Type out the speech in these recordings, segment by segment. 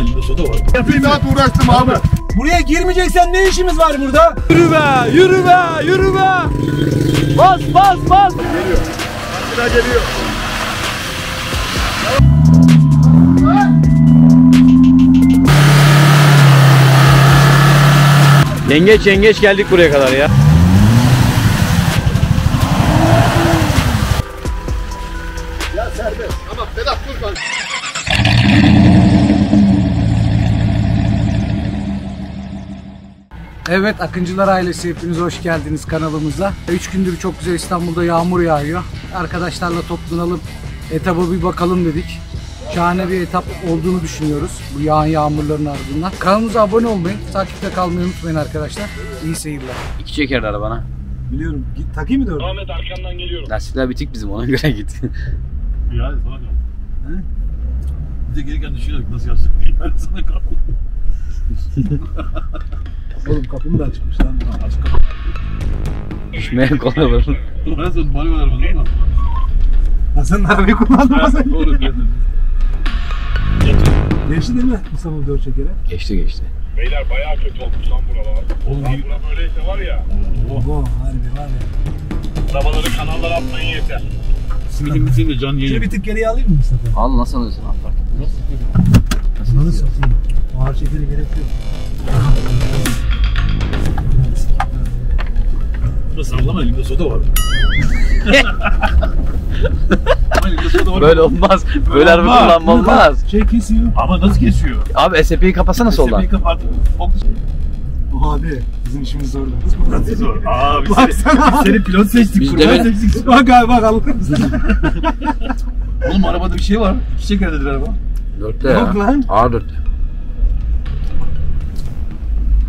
elimde soda var. Bir saat uğraştım abi. Buraya girmeyeceksen ne işimiz var burada? Yürü be, yürü be, yürü be. Bas, bas, bas. Sıra geliyor. Yengeç yengeç geldik buraya kadar. Ya Evet Akıncılar ailesi hepiniz hoş geldiniz kanalımıza. 3 gündür çok güzel İstanbul'da yağmur yağıyor. Arkadaşlarla toplanalım, etaba bir bakalım dedik. Şahane bir etap olduğunu düşünüyoruz bu yağan yağmurların ardından. Kanalımıza abone olmayı, takipte kalmayı unutmayın arkadaşlar. İyi seyirler. İki çeker arabana. Biliyorum. Git takayım mı dört? Ahmet arkandan geliyorum. Lastikler bitik bizim ona göre git. Ya hadi sana kal. Bir de gelirken düşünüyorum nasıl yapsak diye. Ben sana kaldım. Oğlum kapım da açmış lan. Aç kapı. Düşmeye kolay olur. Ben sana bana ver bunu ama. Hasan arabayı kullandın mı sen? Doğru dedim. Geçti değil mi İstanbul dört çekere? Geçti geçti. Beyler bayağı kötü olmuş lan buralar. Oğlum Lan bura böyleyse var ya, Oho harbi var ya. arabaları kanallara atmayın yeter. Simitimizin de can Şöyle yayın. bir tık geriye alayım mı Mustafa? Al nasıl alıyorsun? Al fark etmez. Nasıl satayım? Ağır çekeri gerek yok. Burada sallama elimde soda var. Ama elimde soda var. Böyle olmaz. Böyle araba Olmaz. kullanma olmaz. Şey kesiyor. Ama nasıl geçiyor? Abi SP'yi kapatsana soldan. Sepeyi kapat. Ok- Abi bizim işimiz zor. Nasıl zor? Aa biz Baksana. seni, seni pilot seçtik. Biz kurban de- seçtik. Bak abi bak Allah. Oğlum arabada bir şey var. İki çeker dediler araba. Dörtte Yok ya. lan. Ağır dörtte.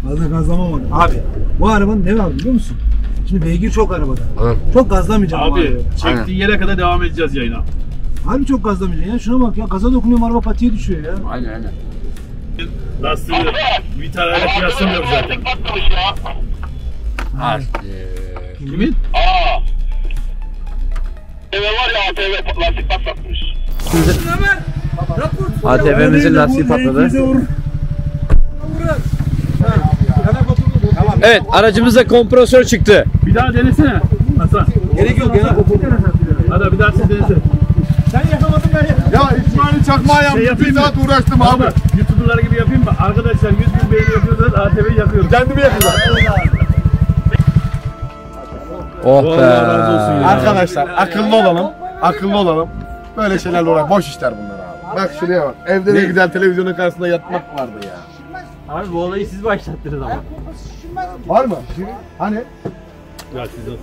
Fazla gazlamamadım. Abi bu arabanın ne var biliyor musun? Şimdi beygir çok arabada. Hı. Çok gazlamayacağım Abi arabayı. çektiği yere kadar devam edeceğiz yayına. Harbi çok gazlamayacaksın ya. Şuna bak ya gaza dokunuyorum araba patiye düşüyor ya. Aynen aynen. Lastiği bir tane öyle kıyaslamıyoruz zaten. Ağır. Kimin? Aa. TV var ya ATV lastik patlatmış. ATV'mizin lastiği patladı. Evet aracımızda kompresör çıktı. Bir daha denesene. Hasan. Gerek yok ya. Hadi bir daha sen denesene. Ya İsmail Çakmağı yaptım. Şey yapayım bir saat uğraştım abi. Abi YouTuber'lar gibi yapayım mı? Arkadaşlar 100 bin beğeni yapıyorsanız ATV'yi yakıyoruz. Kendimi yakacağım. Oh be. Ya. Arkadaşlar akıllı olalım. Akıllı olalım. Böyle şeylerle uğraş. Boş işler bunlar abi. Bak şuraya bak. Evde ne güzel televizyonun karşısında yatmak vardı ya. Abi bu olayı siz başlattınız ama. Var mı? Hani? Ya siz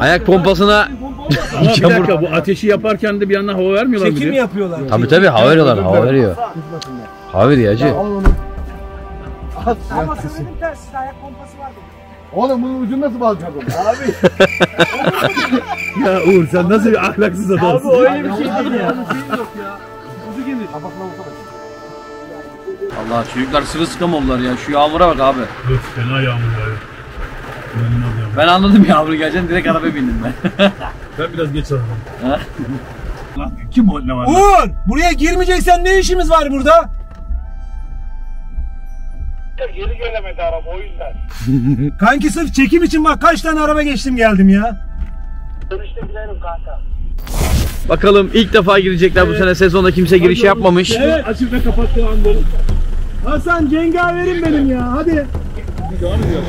Ayak pompasına Ama bir dakika bu ateşi yaparken de bir yandan hava vermiyorlar mı Çekim diyor? yapıyorlar. Tabii tabii hava veriyorlar. Hava veriyor. Hava veriyor hacı. Al onu. At. Ama söyledim tersine ayak pompası vardı. Oğlum bunun ucunu nasıl bağlayacağız onu? Abi. Ya Uğur sen nasıl bir ahlaksız adamsın? Abi öyle bir şey değil ya. Allah çocuklar sırılsıklam oldular ya. Şu yağmura bak abi. Evet fena yağmur. İnanılmaz yağmur. Ben anladım yağmur geleceğini direkt arabaya bindim ben. Ben biraz geç aldım. Ha? Lan kim o ne var? lan? Uğur! Buraya girmeyeceksen ne işimiz var burada? Geri gelemedi araba o yüzden. Kanki sırf çekim için bak kaç tane araba geçtim geldim ya. Dönüşte giderim kanka. Bakalım ilk defa girecekler bu sene sezonda kimse giriş yapmamış. Evet. Açık ve kapattığı anda. Hasan cengaverim benim ya hadi. Devam ediyor.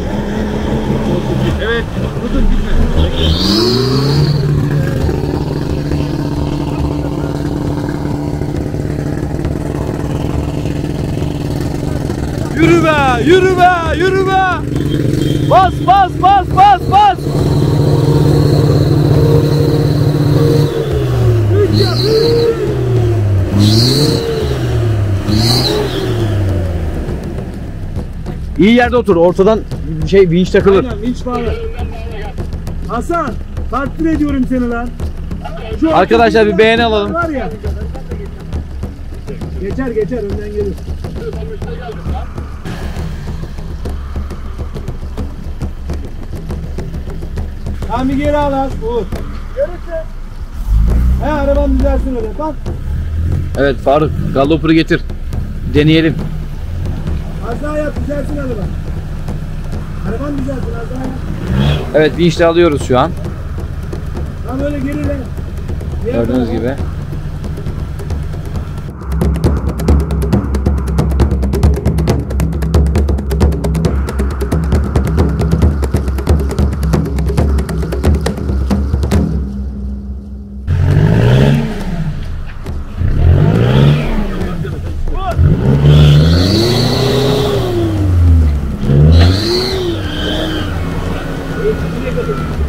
Evet. Dur gitme. Yürü be, yürü be, yürü be. Bas, bas, bas, bas, bas. İyi yerde otur. Ortadan şey vinç takılır. Aynen vinç bağlı. Hasan takdir ediyorum seni lan. Şu Arkadaşlar bir beğeni alalım. Var ya. Geçer geçer önden gelir. Tamam bir geri al az. Uğur. He arabam düzelsin öyle. Bak. Evet Faruk, galloper'ı getir. deneyelim. Az daha yap düzelsin araba. Araban düzelsin az daha yap. Evet vinçle alıyoruz şu an. Tam öyle geri. Gördüğünüz gibi.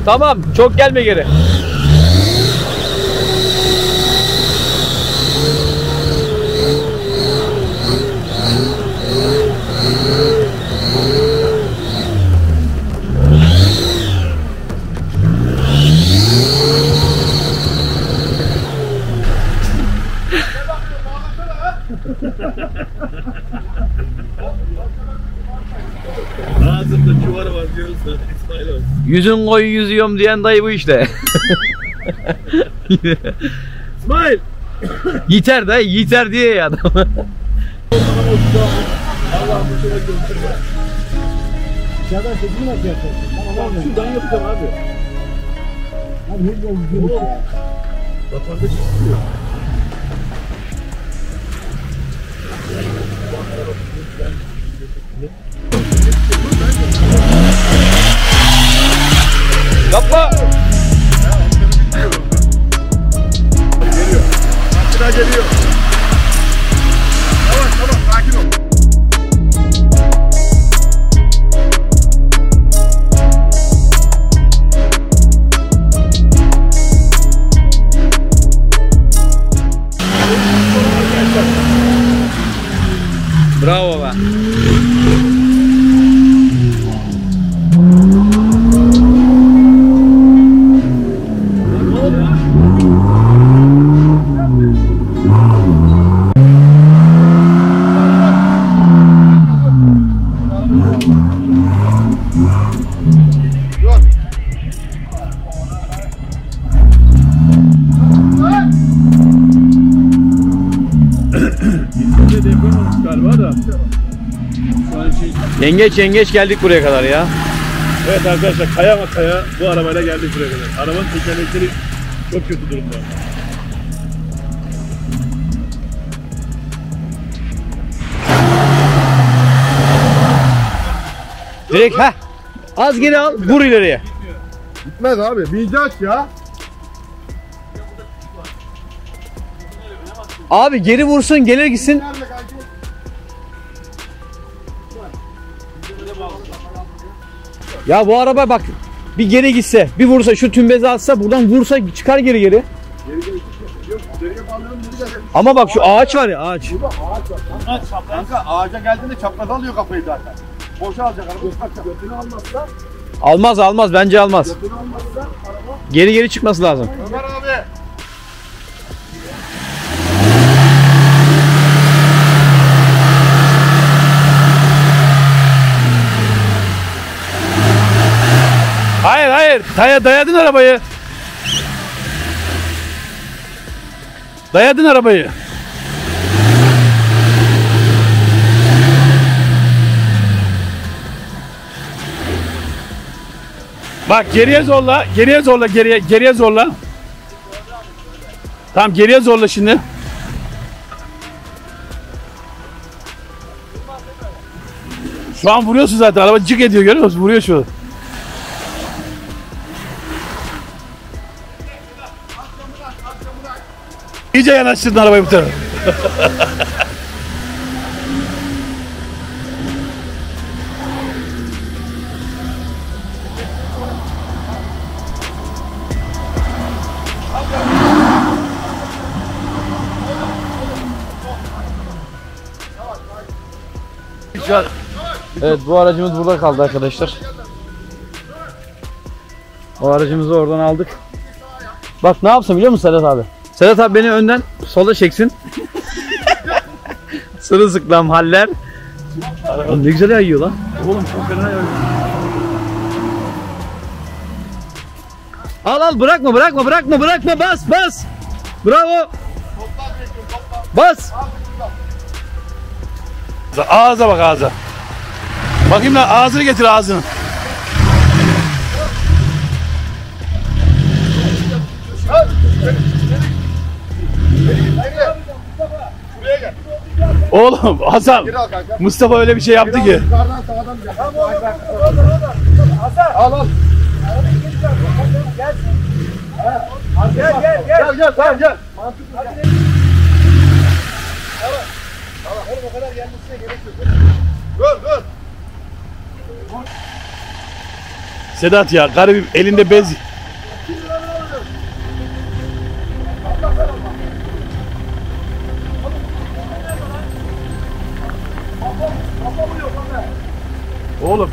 Tamam, çok gelme geri. Yüzün koyu yüzüyorum diyen dayı bu işte. İsmail! Yiter dayı, yiter diye ya adam. Dışarıdan sesini nasıl yapacaksın? Tamam abi. Şuradan yapacağım abi. Abi ne oldu? Vatandaş istiyor. Bravo be. Olmuş galiba da. Şey... Yengeç yengeç geldik buraya kadar ya. Evet arkadaşlar kaya ama kaya bu arabayla geldik buraya kadar. Arabanın tekerlekleri çok kötü durumda. Direkt ha. Az geri al, vur ileriye. Gitmez abi. Bineceğiz ya. Abi geri vursun, gelir gitsin. Ya bu araba bak bir geri gitse, bir vursa, şu tümbezi atsa, buradan vursa çıkar geri geri. Yok geriye bağlıyorum dedi de. Ama bak şu ağaç var ya ağaç. Burada ağaç var. Kanka, kanka ağaca geldiğinde çapraz alıyor kafayı zaten. Boşa alacak araba. Götünü almazsa, Almaz almaz bence almaz. götünü almazsa araba. Geri geri çıkması lazım. Ömer abi. Hayır hayır. Daya, dayadın arabayı. Dayadın arabayı. Bak geriye zorla, geriye zorla, geriye geriye zorla. Tamam geriye zorla şimdi. Şu an vuruyorsun zaten. Araba cık ediyor görüyor musun? Vuruyor şu. İyice yanaştırdın arabayı bu tarafa. Evet bu aracımız burada kaldı arkadaşlar. O aracımızı oradan aldık. Bak ne yapsın biliyor musun Sedat abi? Sedat abi beni önden sola çeksin. Sırılsıklam haller. Oğlum ne güzel yayıyor lan. Oğlum çok fena ya. Al al bırakma bırakma bırakma bırakma bas bas. Bravo. Bas. Ağza bak ağza. Bakayım lan ağzını getir ağzını. Oğlum Hasan Mustafa öyle bir şey yaptı ki. Yukarıdan sağdan gel. Al al. Gel gel gel. Gel gel tamam gel. Dur dur. Sedat ya garibim elinde bez. Oğlum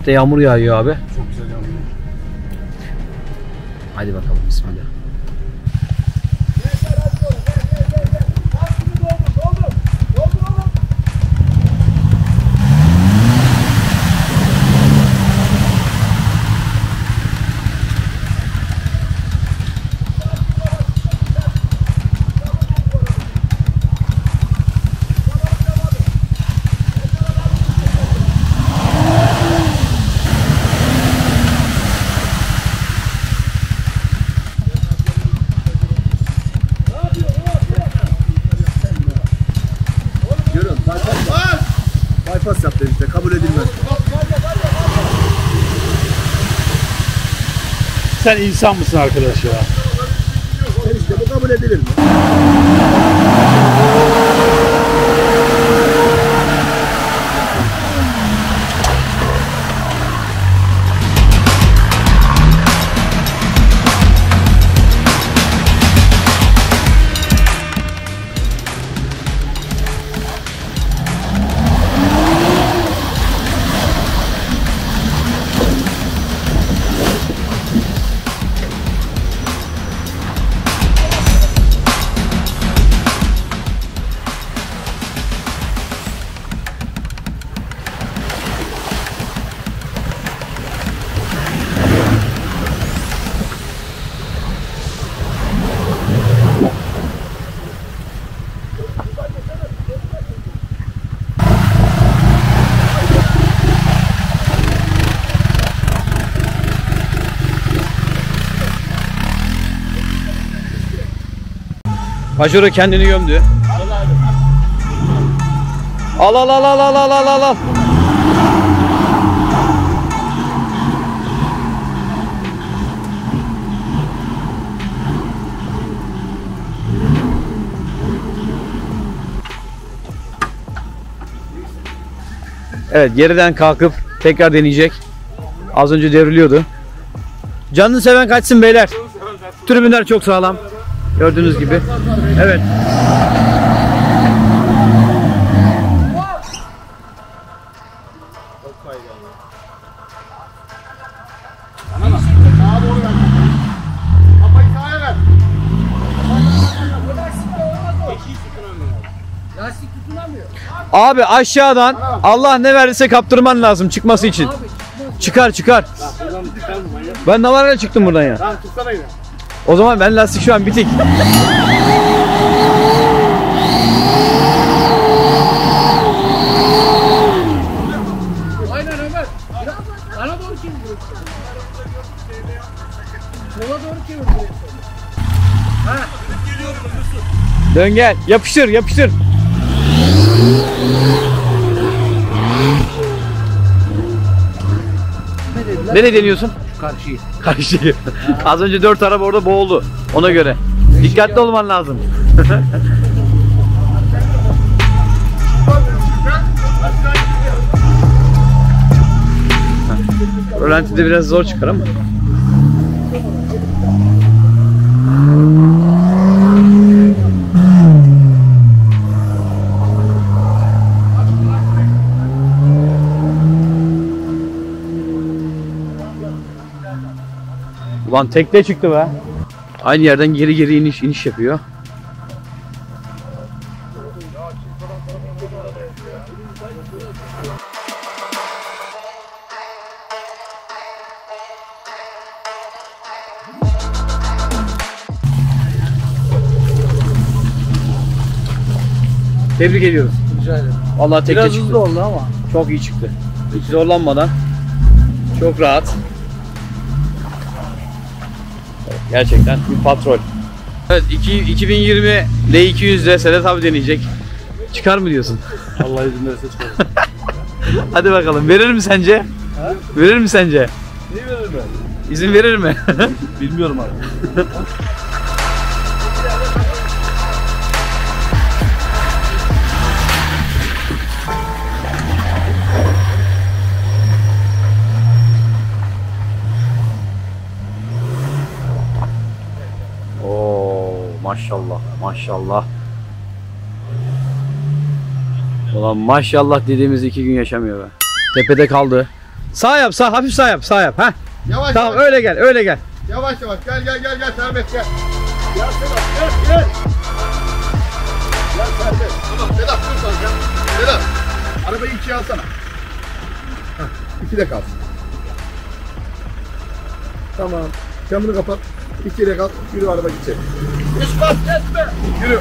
İşte yağmur yağıyor abi. Çok güzel yağmur. Hadi bakalım bismillah. Sen insan mısın arkadaş ya? İşte bu kabul edilir mi? Pajero kendini gömdü. Al al al al al al al al. Evet geriden kalkıp tekrar deneyecek. Az önce devriliyordu. Canını seven kaçsın beyler. Tribünler çok sağlam. Gördüğünüz gibi. Evet. Abi aşağıdan Allah ne verdiyse kaptırman lazım çıkması için. Çıkar çıkar. Ben navarayla çıktım buradan ya. Tamam tutsana yine. O zaman ben lastik şu an bitik. Aynen Ömer. Bana doğru çeviriyor. Sola doğru çeviriyor. Dön gel. Yapıştır yapıştır. Nereye deniyorsun? Karşıyı. Karşıyı. Az önce dört araba orada boğuldu. Ona göre. Dikkatli olman lazım. Rölantide biraz zor çıkar ama. Ulan tekne çıktı be. Aynı yerden geri geri iniş iniş yapıyor. Tebrik ediyoruz. Rica ederim. Vallahi tekne Biraz çıktı. hızlı oldu ama. Çok iyi çıktı. Hiç zorlanmadan. Çok rahat. Gerçekten bir patrol. Evet iki- 2020 L200'de Sedat abi deneyecek. Çıkar mı diyorsun? Allah izin verirse çıkarım. Hadi bakalım. Verir mi sence? Verir mi sence? Neyi veririm ben? İzin verir mi? Bilmiyorum abi. maşallah maşallah. Ulan maşallah dediğimiz iki gün yaşamıyor be. Tepede kaldı. Sağ yap sağ hafif sağ yap sağ yap. ha. Yavaş Tamam yavaş, öyle gel öyle gel. yavaş yavaş. Gel gel gel gel Sermet gel. Gel Sedat gel gel. Gel Sermet. Tamam Sedat dur sen gel. Sedat. Arabayı ikiye alsana. Hah, ikide kalsın. Tamam. Camını kapat. İkiye kal. Yürü araba gidecek. Hiç vazgeçme. Yürü.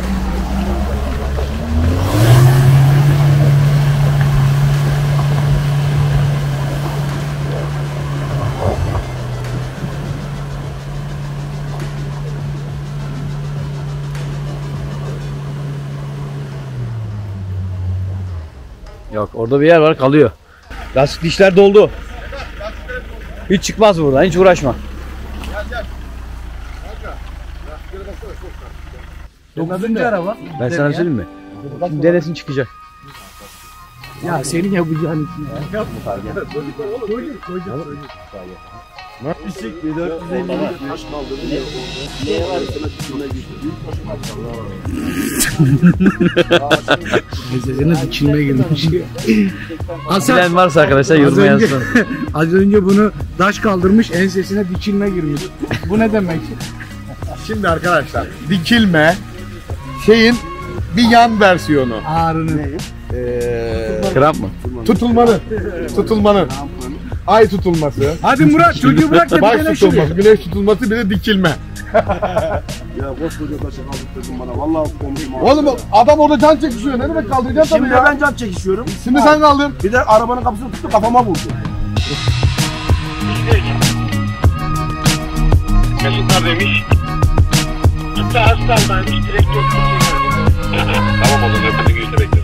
Yok orada bir yer var kalıyor. Lastik dişler doldu. Hiç çıkmaz buradan hiç uğraşma. Dokuzuncu araba. Ben sana söyleyeyim mi? Şimdi denesin çıkacak. Ya senin yapacağın için ya. Bisiklet 450 yaş kaldırdı. Neye var? Sana düşürme Mezelerine dikilmeye girmiş. Hasan Bilen varsa arkadaşlar yoruma yazsın. az önce bunu daş kaldırmış ensesine dikilme girmiş. Bu ne demek? Şimdi arkadaşlar dikilme şeyin bir yan versiyonu. Ağrını. Ee, Kramp mı? tutulmanın. Tutulmanın. Ay tutulması. Hadi Murat çocuğu bırak da bir Baş tutulması, güneş tutulması bir de dikilme. Ya koskoca taşı kaldırdın bana. Vallahi komşum. Oğlum adam orada can çekişiyor. Ne demek kaldıracaksın tabii Şimdi ya. ben can çekişiyorum. Şimdi sen kaldır. Bir de arabanın kapısını tuttu kafama vurdu. Mesutlar demiş. Hatta hastaymış direkt doktor Tamam o zaman öpüldü görüşte bekliyorum.